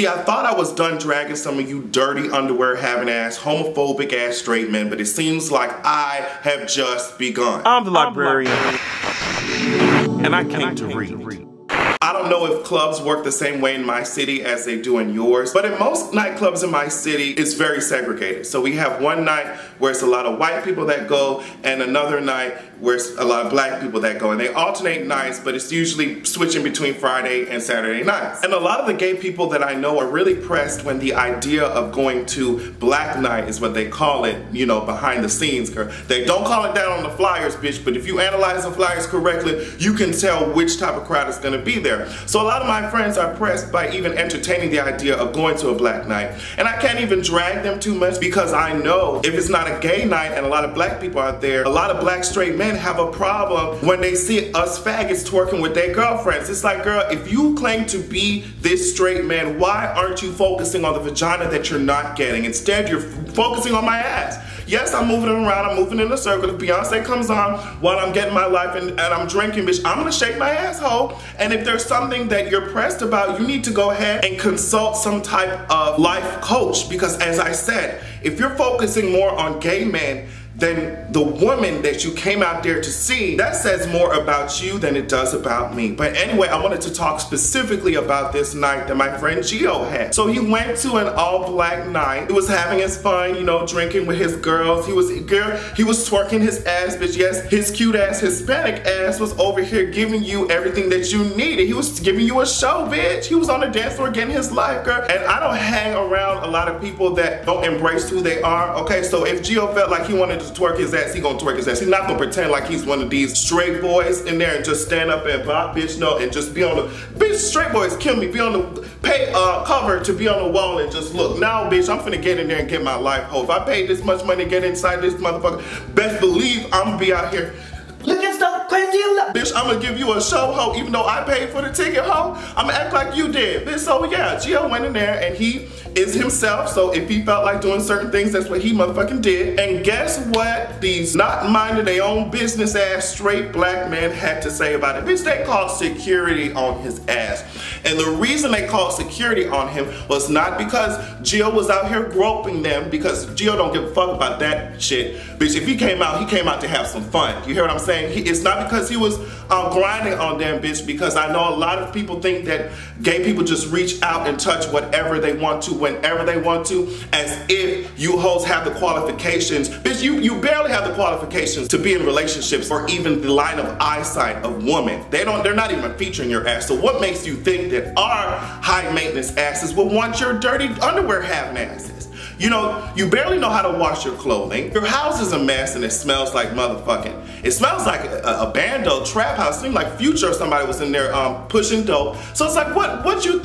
See, I thought I was done dragging some of you dirty underwear having ass, homophobic ass straight men, but it seems like I have just begun. I'm the librarian, and I came to read. I don't know if clubs work the same way in my city as they do in yours, but in most nightclubs in my city, it's very segregated. So we have one night where it's a lot of white people that go, and another night where it's a lot of black people that go. And they alternate nights, but it's usually switching between Friday and Saturday nights. And a lot of the gay people that I know are really pressed when the idea of going to Black Night is what they call it, you know, behind the scenes. They don't call it down on the flyers, bitch, but if you analyze the flyers correctly, you can tell which type of crowd is gonna be there So a lot of my friends are pressed by even entertaining the idea of going to a black night. And I can't even drag them too much because I know if it's not a gay night and a lot of black people out there, a lot of black straight men have a problem when they see us faggots twerking with their girlfriends. It's like, girl, if you claim to be this straight man, why aren't you focusing on the vagina that you're not getting? Instead, you're focusing on my ass. Yes, I'm moving around, I'm moving in a circle. If Beyonce comes on while I'm getting my life and, and I'm drinking, bitch, I'm gonna shake my asshole. And if there's something that you're pressed about, you need to go ahead and consult some type of life coach. Because as I said, if you're focusing more on gay men, then the woman that you came out there to see, that says more about you than it does about me. But anyway, I wanted to talk specifically about this night that my friend Gio had. So he went to an all black night. He was having his fun, you know, drinking with his girls. He was, girl, he was twerking his ass, bitch. Yes, his cute ass Hispanic ass was over here giving you everything that you needed. He was giving you a show, bitch. He was on the dance floor getting his life, girl. And I don't hang around a lot of people that don't embrace who they are. Okay, so if Gio felt like he wanted to twerk his ass, he gonna twerk his ass. He's not gonna pretend like he's one of these straight boys in there and just stand up and bop, bitch, no, and just be on the, bitch, straight boys kill me, be on the, pay uh, cover to be on the wall and just look. Now, bitch, I'm finna get in there and get my life hoe. If I paid this much money to get inside this motherfucker, best believe I'm gonna be out here Bitch, I'm gonna give you a show, ho, even though I paid for the ticket, ho. I'm gonna act like you did. Bitch, so yeah, Gio went in there and he is himself. So if he felt like doing certain things, that's what he motherfucking did. And guess what? These not minding their own business ass straight black men had to say about it. Bitch, they called security on his ass. And the reason they called security on him was not because Gio was out here groping them, because Gio don't give a fuck about that shit. Bitch, if he came out, he came out to have some fun. You hear what I'm saying? He, it's not because he was um, grinding on them, bitch, because I know a lot of people think that gay people just reach out and touch whatever they want to whenever they want to, as if you hoes have the qualifications. Bitch, you, you barely have the qualifications to be in relationships or even the line of eyesight of women. They don't, they're not even featuring your ass. So what makes you think that our high maintenance asses will want your dirty underwear having asses? You know, you barely know how to wash your clothing. Your house is a mess and it smells like motherfucking. It smells like a, a bando trap house. It seemed like Future or somebody was in there um, pushing dope. So it's like, what, what you,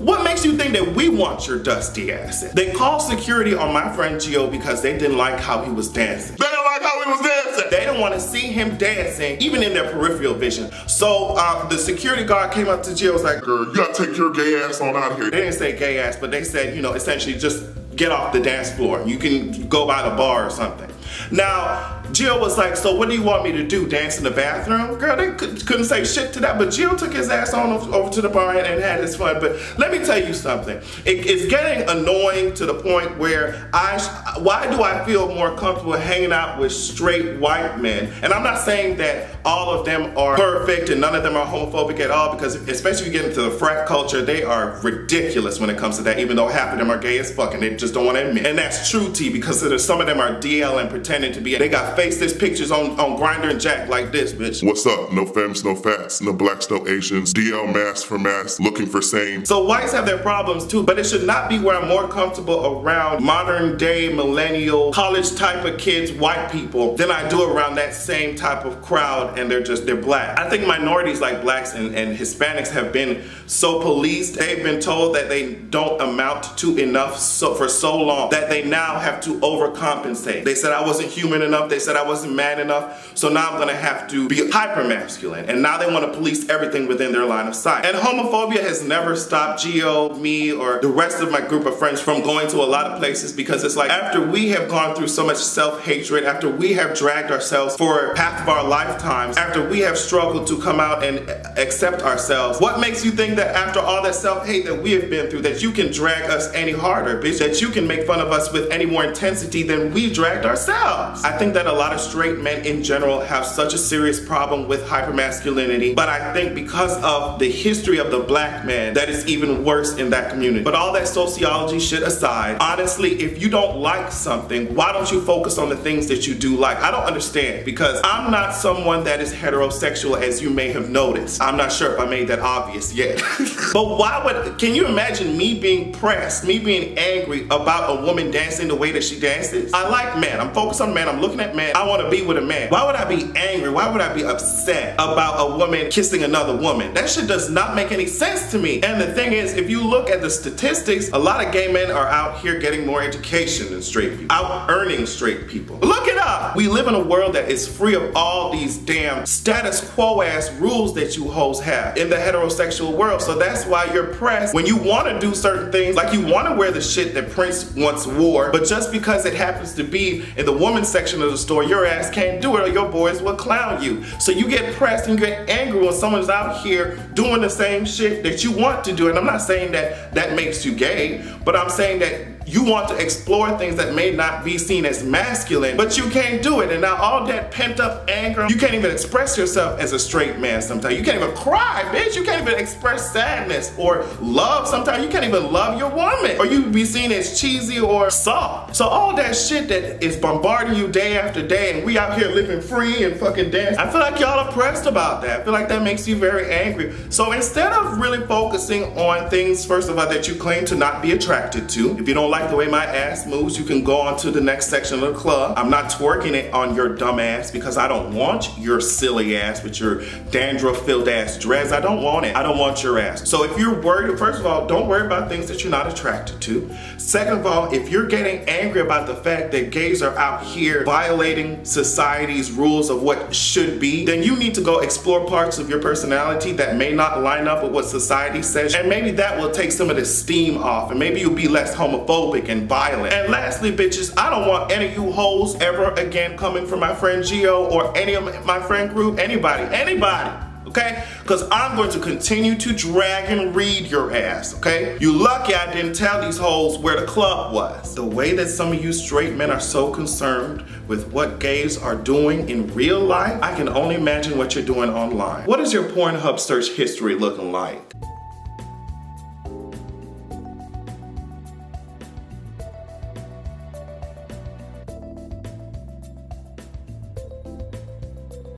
what makes you think that we want your dusty ass? They called security on my friend Gio because they didn't like how he was dancing. They didn't like how he was dancing. They didn't want to see him dancing, even in their peripheral vision. So uh, the security guard came up to Gio was like, girl, you gotta take your gay ass on out here. They didn't say gay ass, but they said, you know, essentially just get off the dance floor. You can go by the bar or something. Now, Jill was like, so what do you want me to do, dance in the bathroom? Girl, they could, not say shit to that, but Jill took his ass on over to the bar and, and had his fun. But let me tell you something. It, it's getting annoying to the point where I, why do I feel more comfortable hanging out with straight white men? And I'm not saying that all of them are perfect and none of them are homophobic at all because especially if you get into the frat culture, they are ridiculous when it comes to that, even though half of them are gay as fuck and they just don't want to admit. And that's true, T, because some of them are DL and pretending to be, they got face this pictures on, on Grindr and Jack like this, bitch. What's up? No femmes, no fats, no blacks, no Asians. DL mask for mass, looking for same. So whites have their problems too, but it should not be where I'm more comfortable around modern day millennial college type of kids, white people, than I do around that same type of crowd and they're just, they're black. I think minorities like blacks and, and Hispanics have been so policed, they've been told that they don't amount to enough so, for so long that they now have to overcompensate. They said I wasn't human enough, they said I wasn't man enough, so now I'm gonna have to be hyper masculine. And now they wanna police everything within their line of sight. And homophobia has never stopped Gio, me, or the rest of my group of friends from going to a lot of places because it's like after we have gone through so much self-hatred, after we have dragged ourselves for half of our lifetime times after we have struggled to come out and accept ourselves. What makes you think that after all that self-hate that we have been through that you can drag us any harder, bitch? That you can make fun of us with any more intensity than we dragged ourselves? I think that a lot of straight men in general have such a serious problem with hypermasculinity, but I think because of the history of the black man, that is even worse in that community. But all that sociology shit aside, honestly, if you don't like something, why don't you focus on the things that you do like? I don't understand because I'm not someone that is heterosexual as you may have noticed. I'm not sure if I made that obvious yet. but why would, can you imagine me being pressed, me being angry about a woman dancing the way that she dances? I like men, I'm focused on men, I'm looking at men, I wanna be with a man. Why would I be angry? Why would I be upset about a woman kissing another woman? That shit does not make any sense to me. And the thing is, if you look at the statistics, a lot of gay men are out here getting more education than straight people, out earning straight people. Look it up. We live in a world that is free of all these damn status quo ass rules that you hoes have in the heterosexual world. So that's why you're pressed when you want to do certain things, like you want to wear the shit that Prince once wore, but just because it happens to be in the women's section of the store, your ass can't do it or your boys will clown you. So you get pressed and you get angry when someone's out here doing the same shit that you want to do. And I'm not saying that that makes you gay, but I'm saying that you want to explore things that may not be seen as masculine, but you can't do it. And now all that pent up anger, you can't even express yourself as a straight man sometimes. You can't even cry, bitch. You can't even express sadness or love sometimes. You can't even love your woman. Or you be seen as cheesy or soft. So all that shit that is bombarding you day after day and we out here living free and fucking dance, I feel like y'all are pressed about that. I feel like that makes you very angry. So instead of really focusing on things, first of all, that you claim to not be attracted to, if you don't like the way my ass moves, you can go on to the next section of the club. I'm not twerking it on your dumb ass because I don't want your silly ass with your dandruff filled ass dreads. I don't want it. I don't want your ass. So if you're worried, first of all, don't worry about things that you're not attracted to. Second of all, if you're getting angry about the fact that gays are out here violating society's rules of what should be, then you need to go explore parts of your personality that may not line up with what society says. And maybe that will take some of the steam off and maybe you'll be less homophobic and violent. And lastly, bitches, I don't want any of you hoes ever again coming from my friend Gio or any of my friend group, anybody, anybody okay? Because I'm going to continue to drag and read your ass, okay? You lucky I didn't tell these hoes where the club was. The way that some of you straight men are so concerned with what gays are doing in real life, I can only imagine what you're doing online. What is your Pornhub search history looking like?